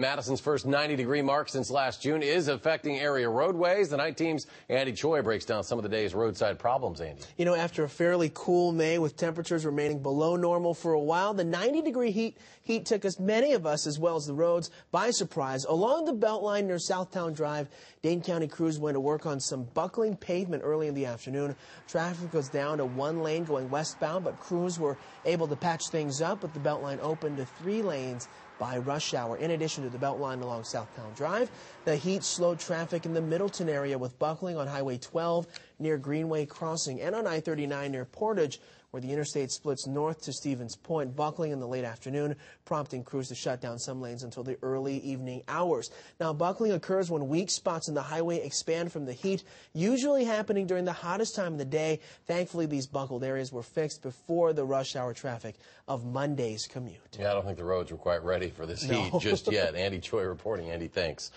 Madison's first 90 degree mark since last June is affecting area roadways. The night team's Andy Choi breaks down some of the day's roadside problems, Andy. You know, after a fairly cool May with temperatures remaining below normal for a while, the 90 degree heat, heat took us, many of us, as well as the roads, by surprise. Along the Beltline near Southtown Drive, Dane County crews went to work on some buckling pavement early in the afternoon. Traffic was down to one lane going westbound, but crews were able to patch things up with the Beltline open to three lanes by rush hour. In addition to the Beltline along Southtown Drive, the heat slowed traffic in the Middleton area with buckling on Highway 12 near Greenway Crossing and on I-39 near Portage where the interstate splits north to Stevens Point, buckling in the late afternoon, prompting crews to shut down some lanes until the early evening hours. Now, buckling occurs when weak spots in the highway expand from the heat, usually happening during the hottest time of the day. Thankfully, these buckled areas were fixed before the rush hour traffic of Monday's commute. Yeah, I don't think the roads were quite ready for this no. heat just yet. Andy Choi reporting. Andy, thanks.